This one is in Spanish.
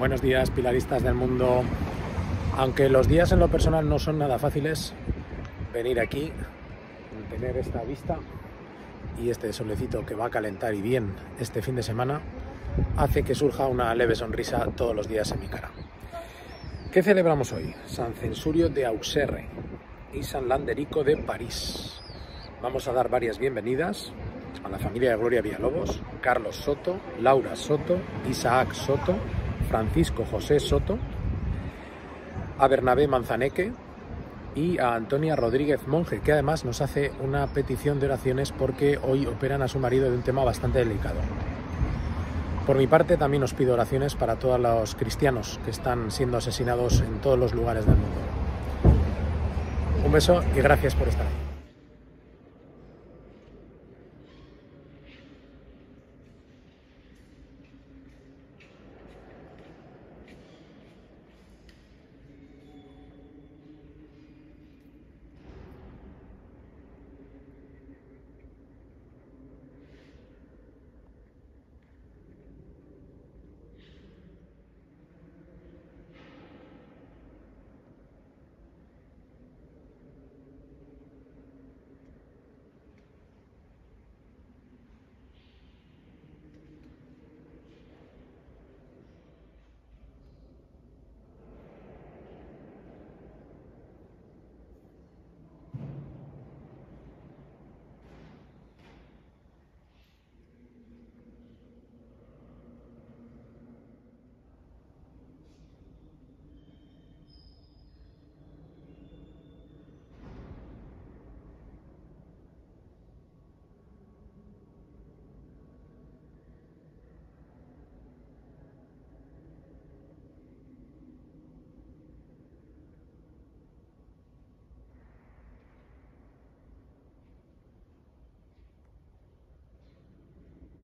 Buenos días, pilaristas del mundo. Aunque los días en lo personal no son nada fáciles, venir aquí, tener esta vista y este solecito que va a calentar y bien este fin de semana, hace que surja una leve sonrisa todos los días en mi cara. ¿Qué celebramos hoy? San Censurio de Auxerre y San Landerico de París. Vamos a dar varias bienvenidas a la familia de Gloria Villalobos, Carlos Soto, Laura Soto, Isaac Soto, Francisco José Soto, a Bernabé Manzaneque y a Antonia Rodríguez Monje, que además nos hace una petición de oraciones porque hoy operan a su marido de un tema bastante delicado. Por mi parte también os pido oraciones para todos los cristianos que están siendo asesinados en todos los lugares del mundo. Un beso y gracias por estar ahí.